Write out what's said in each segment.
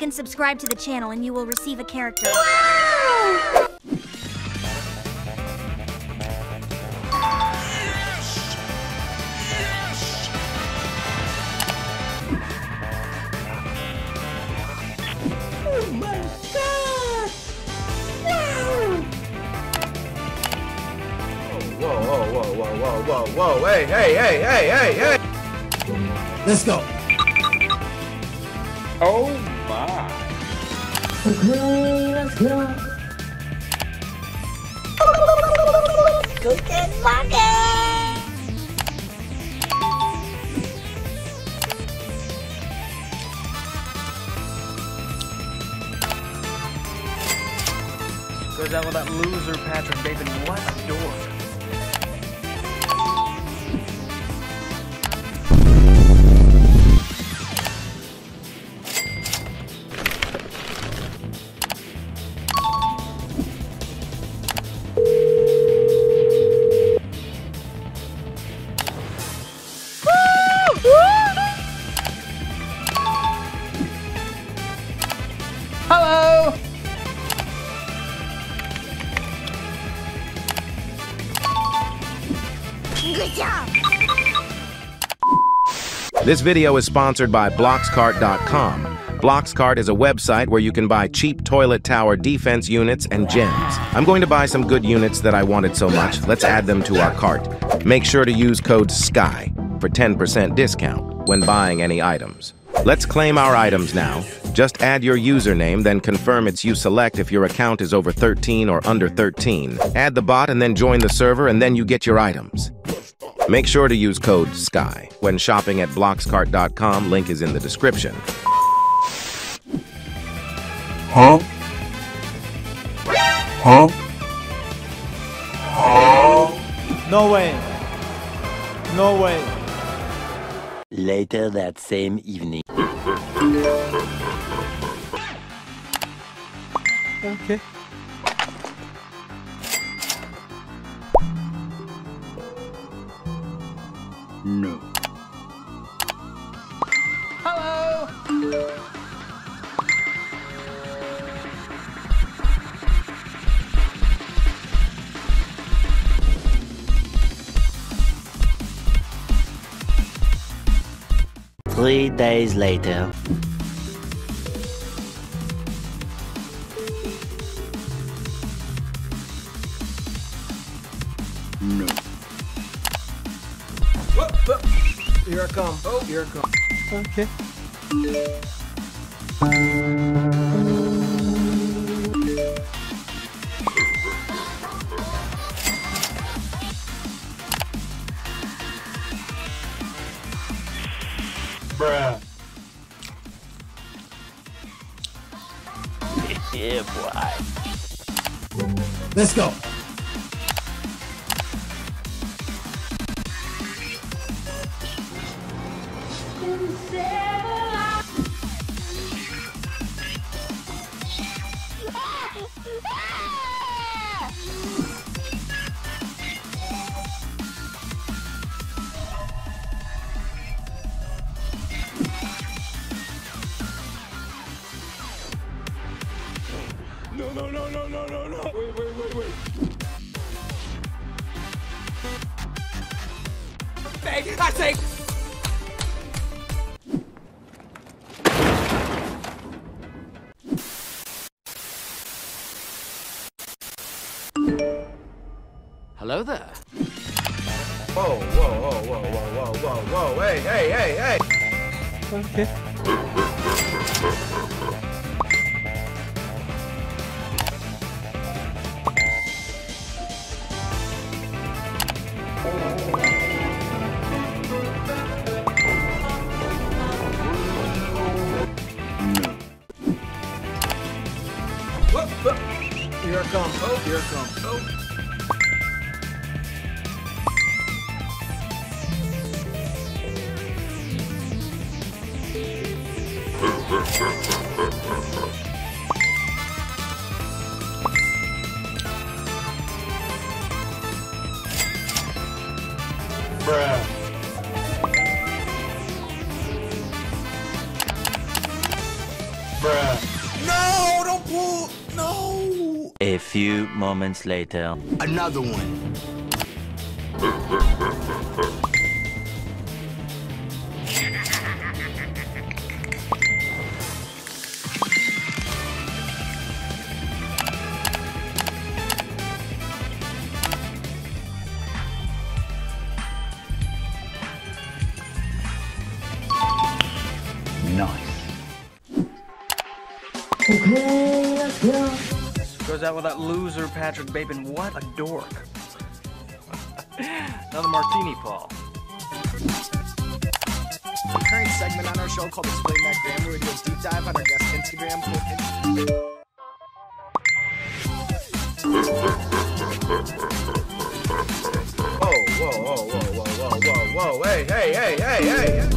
like and subscribe to the channel and you will receive a character. Oh! Wow! Whoa, whoa, whoa, hey, hey, hey, hey, hey, hey! Let's go. Oh Okay, let's go. Goes out with that loser Patrick Bateman. What a dork. This video is sponsored by Bloxcart.com. Bloxcart is a website where you can buy cheap toilet tower defense units and gems. I'm going to buy some good units that I wanted so much. Let's add them to our cart. Make sure to use code SKY for 10% discount when buying any items. Let's claim our items now. Just add your username, then confirm it's you select if your account is over 13 or under 13. Add the bot and then join the server and then you get your items. Make sure to use code SKY when shopping at Bloxcart.com. Link is in the description. Huh? Huh? No way. No way. Later that same evening. Okay. Days later. No. Here I come. Oh, here I come. Okay. No, Hello there. Whoa, whoa, whoa, whoa, whoa, whoa, whoa, whoa, hey, hey, hey, hey! Okay. Moments later. Another one. Goes out with that loser, Patrick Bateman. What a dork. Another martini, Paul. Current segment on our show called Explain That we do a deep dive on our guest Instagram. Whoa, oh, whoa, whoa, whoa, whoa, whoa, whoa, whoa, hey, hey, hey, hey, hey.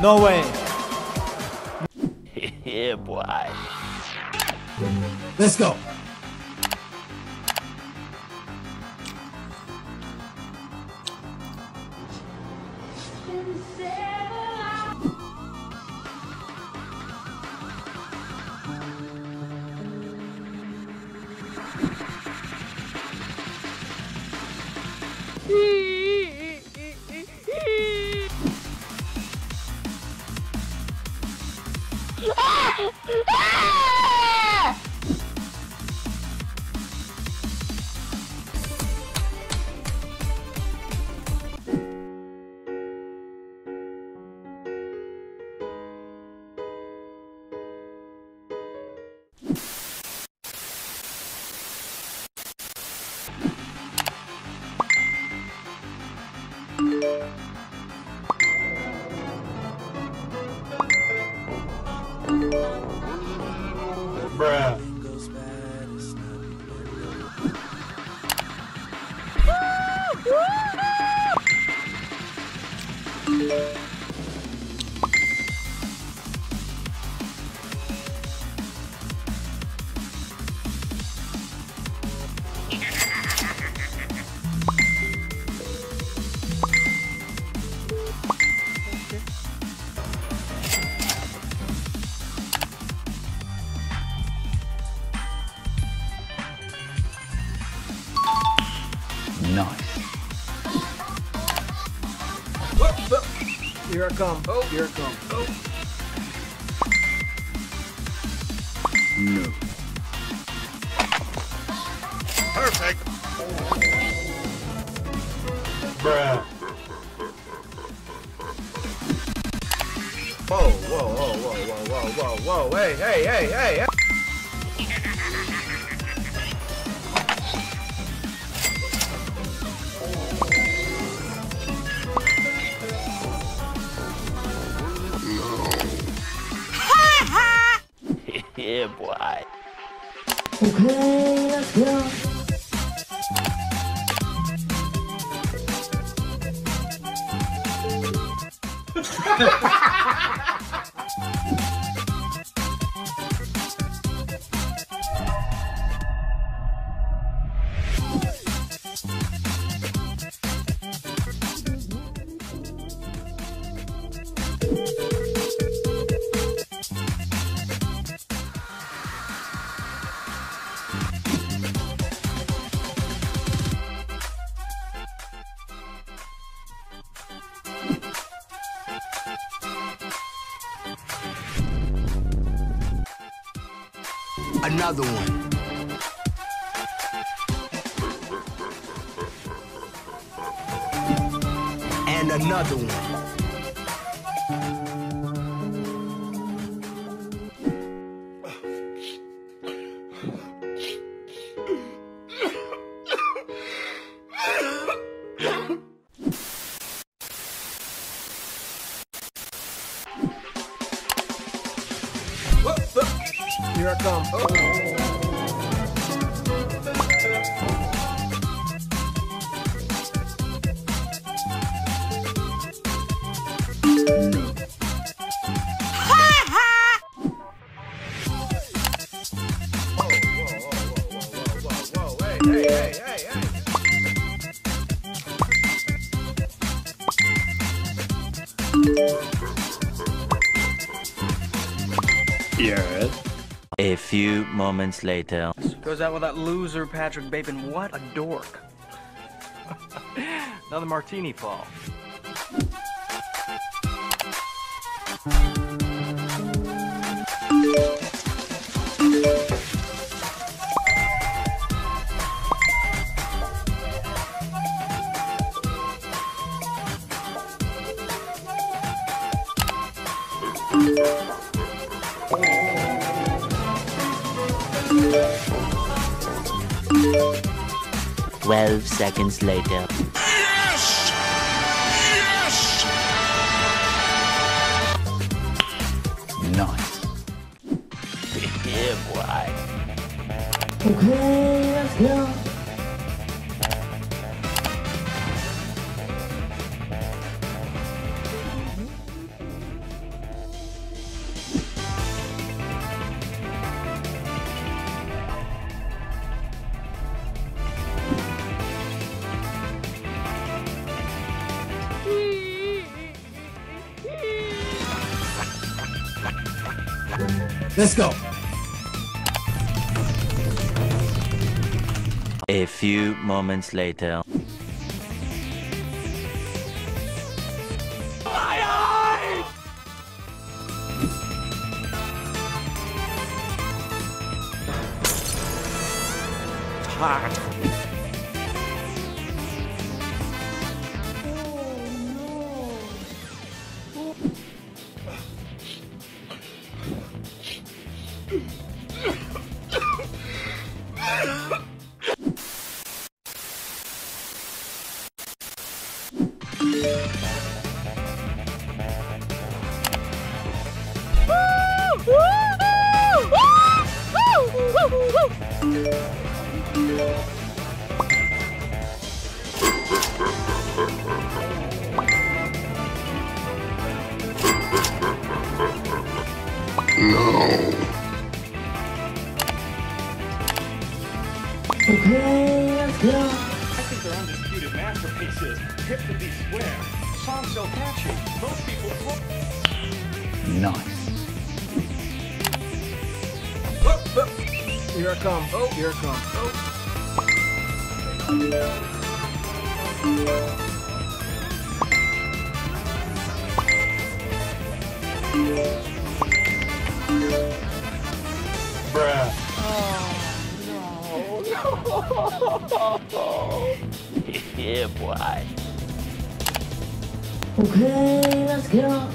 No way. yeah, boy. Let's go. Bye. Nice. Here I come. Oh, here I come. Oh. No. Perfect. Whoa, oh, whoa, whoa, whoa, whoa, whoa, whoa, whoa, hey, hey, hey, hey, hey. Yeah, boy. Okay, let's go. Another one. And another one. Yes. A few moments later. Goes out with that loser Patrick Bateman. What a dork. Another martini fall. Twelve seconds later. Yes. Nice. yeah, boy. Okay, let's go. Let's go. A few moments later. Okay, let's go. I think they're undisputed masterpieces. Hip to be square. Song so catchy. Most people. Nice. Here I come. Oh, here I come. Oh. yeah, Oh, boy. Okay, let's go. Yeah,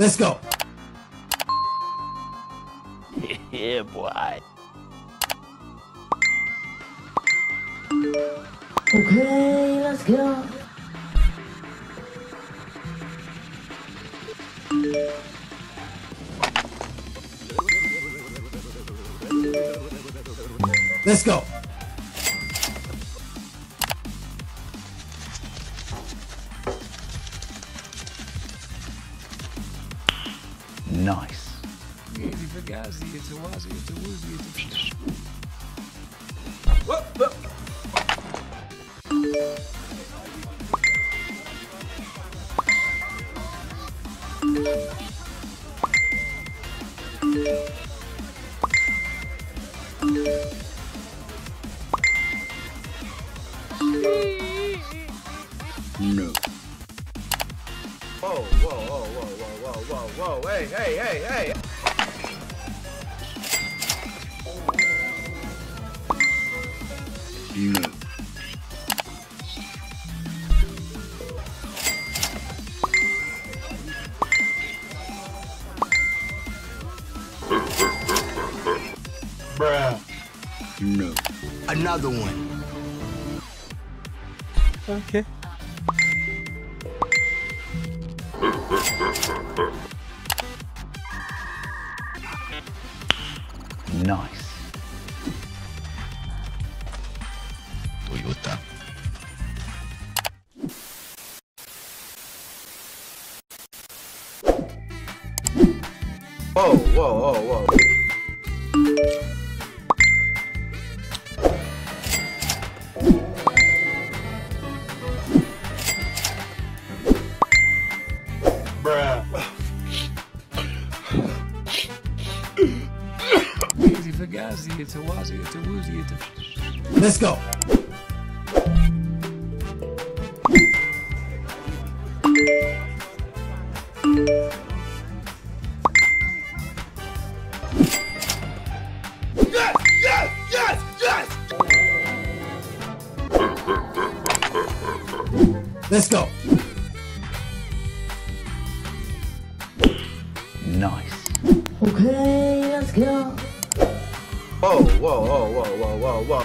Let's go. yeah, boy. Okay, let's go. Let's go. Bruh. No. Another one. Okay. Nice. Easy for Gazi, it's a Wazi, it's a Woozy, it's a. Let's go. Yes, yes, yes, yes. Let's go. Nice. Okay, let's go. Whoa, whoa, whoa, whoa, whoa, whoa, whoa.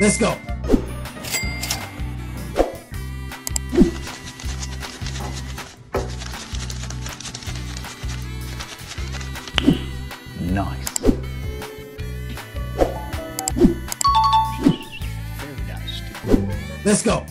Let's go. Let's go.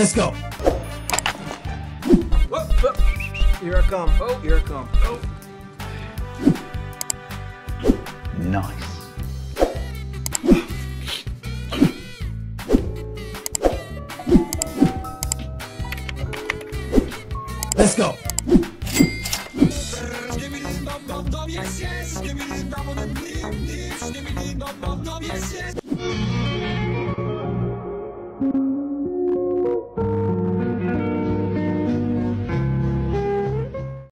Let's go. Whoop, whoop. Here I come. Oh, here I come. Oh. Nice.